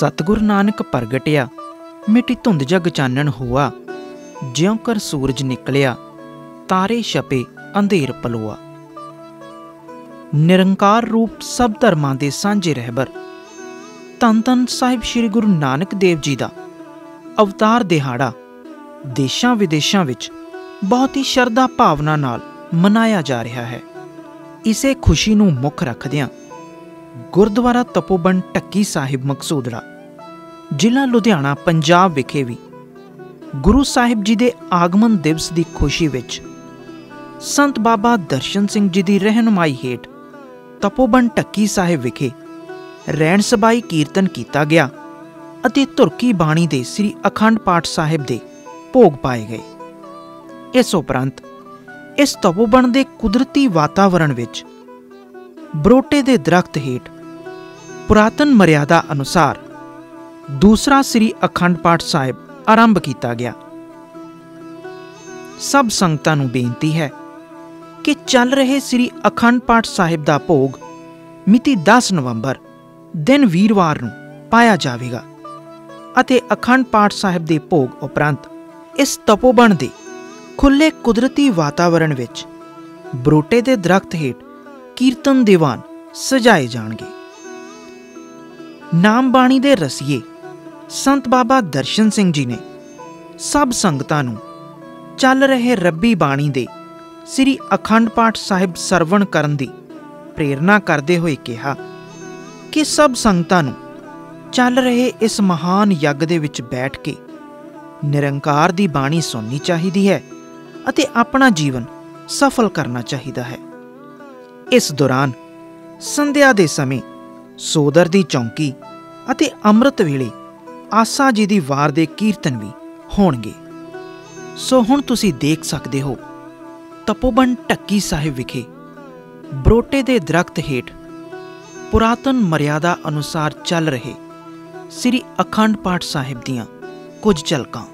ਸਤਗੁਰ ਨਾਨਕ ਪ੍ਰਗਟਿਆ, ਮਿੱਟੀ ਧੁੰਦ ਜਗ ਚਾਨਣ ਹੋਆ ਜਿਉਂ ਕਰ ਸੂਰਜ ਨਿਕਲਿਆ, ਤਾਰੇ ਛਪੇ, ਅੰਧੇਰ ਪਲੋਆ। ਨਿਰੰਕਾਰ ਰੂਪ ਸਭ ਧਰਮਾਂ ਦੇ ਸਾਂਝੇ ਰਹਿਬਰ। ਧੰਨ ਧੰਨ ਸਾਹਿਬ ਸ੍ਰੀ ਗੁਰੂ ਨਾਨਕ ਦੇਵ ਜੀ ਦਾ ਅਵਤਾਰ ਦਿਹਾੜਾ ਦੇਸ਼ਾਂ ਵਿਦੇਸ਼ਾਂ ਵਿੱਚ ਬਹੁਤ ਹੀ ਸ਼ਰਧਾ ਭਾਵਨਾ ਨਾਲ ਮਨਾਇਆ ਜਾ ਰਿਹਾ ਹੈ। ਇਸੇ ਖੁਸ਼ੀ ਨੂੰ ਮੁੱਖ ਰੱਖਦਿਆਂ ਗੁਰਦੁਆਰਾ ਤਪੋਬਨ ਟੱਕੀ ਸਾਹਿਬ ਮਕਸੂਦੜਾ, ਜ਼ਿਲ੍ਹਾ ਲੁਧਿਆਣਾ, ਪੰਜਾਬ ਵਿਖੇ ਵੀ ਗੁਰੂ ਸਾਹਿਬ ਜੀ ਦੇ ਆਗਮਨ ਦਿਵਸ ਦੀ ਖੁਸ਼ੀ ਵਿੱਚ ਸੰਤ ਬਾਬਾ ਦਰਸ਼ਨ ਸਿੰਘ ਜੀ ਦੀ ਰਹਿਨਮਾਈ ਹੇਠ ਤਪੋਬਨ ਟੱਕੀ ਸਾਹਿਬ ਵਿਖੇ ਰੈਣ ਸਬਾਈ ਕੀਰਤਨ ਕੀਤਾ ਗਿਆ ਅਤੇ ਤੁਰਕੀ ਬਾਣੀ ਦੇ ਸ੍ਰੀ ਅਖੰਡ ਪਾਠ ਸਾਹਿਬ ਦੇ ਭੋਗ ਪਾਏ ਗਏ। ਇਸ ਉਪਰੰਤ ਇਸ ਤਪੋਬਨ ਦੇ ਕੁਦਰਤੀ ਵਾਤਾਵਰਣ ਵਿੱਚ ਬਰੋਟੇ ਦੇ ਦਰਖਤ ਹੇਠ। ਪੁਰਾਤਨ ਮਰਿਆਦਾ ਅਨੁਸਾਰ ਦੂਸਰਾ ਸ੍ਰੀ ਅਖੰਡ ਪਾਠ ਸਾਹਿਬ ਆਰੰਭ ਕੀਤਾ ਗਿਆ। ਸਭ ਸੰਗਤਾਂ ਨੂੰ ਬੇਨਤੀ ਹੈ ਕਿ ਚੱਲ ਰਹੇ ਸ੍ਰੀ ਅਖੰਡ ਪਾਠ ਸਾਹਿਬ ਦਾ ਭੋਗ ਮਿਤੀ 10 ਨਵੰਬਰ, ਦਿਨ ਵੀਰਵਾਰ ਨੂੰ ਪਾਇਆ ਜਾਵੇਗਾ ਅਤੇ ਅਖੰਡ ਪਾਠ ਸਾਹਿਬ ਦੇ ਭੋਗ ਉਪਰੰਤ ਇਸ ਤਪੋਬਣ ਦੇ ਖੁੱਲੇ ਕੁਦਰਤੀ ਵਾਤਾਵਰਣ ਵਿੱਚ ਬਰੋਟੇ ਦੇ ਦਰਖਤ ਹੇਠ ਕੀਰਤਨ ਦੀਵਾਨ ਸਜਾਏ ਜਾਣਗੇ। ਨਾਮ ਬਾਣੀ ਦੇ ਰਸੀਏ, ਸੰਤ ਬਾਬਾ ਦਰਸ਼ਨ ਸਿੰਘ ਜੀ ਨੇ ਸਭ ਸੰਗਤਾਂ ਨੂੰ ਚੱਲ ਰਹੇ ਰੱਬੀ ਬਾਣੀ ਦੇ ਸ੍ਰੀ ਅਖੰਡ ਪਾਠ ਸਾਹਿਬ ਸਰਵਣ ਕਰਨ ਦੀ ਪ੍ਰੇਰਣਾ ਕਰਦੇ ਹੋਏ ਕਿਹਾ ਕਿ ਸਭ ਸੰਗਤਾਂ ਨੂੰ ਚੱਲ ਰਹੇ ਇਸ ਮਹਾਨ ਯੱਗ ਦੇ ਵਿੱਚ ਬੈਠ ਕੇ ਨਿਰੰਕਾਰ ਦੀ ਬਾਣੀ ਸੁਣਨੀ ਚਾਹੀਦੀ ਹੈ ਅਤੇ ਆਪਣਾ ਜੀਵਨ ਸਫਲ ਕਰਨਾ ਚਾਹੀਦਾ ਹੈ। ਇਸ ਦੌਰਾਨ ਸੰਧਿਆ ਦੇ ਸਮੇਂ ਸੋਦਰ ਦੀ ਚੌਂਕੀ ਅਤੇ ਅੰਮ੍ਰਿਤ ਵੇਲੇ ਆਸਾ ਜੀ ਦੀ ਵਾਰ ਦੇ ਕੀਰਤਨ ਵੀ ਹੋਣਗੇ। ਸੋ ਹੁਣ ਤੁਸੀਂ ਦੇਖ ਸਕਦੇ ਹੋ, ਤਪੋਬਨ ਟੱਕੀ ਸਾਹਿਬ ਵਿਖੇ ਬਰੋਟੇ ਦੇ ਦਰਖਤ ਹੇਠ ਪੁਰਾਤਨ ਮਰਿਆਦਾ ਅਨੁਸਾਰ ਚੱਲ ਰਹੇ ਸ੍ਰੀ ਅਖੰਡ ਪਾਠ ਸਾਹਿਬ ਦੀਆਂ ਕੁਝ ਝਲਕਾਂ।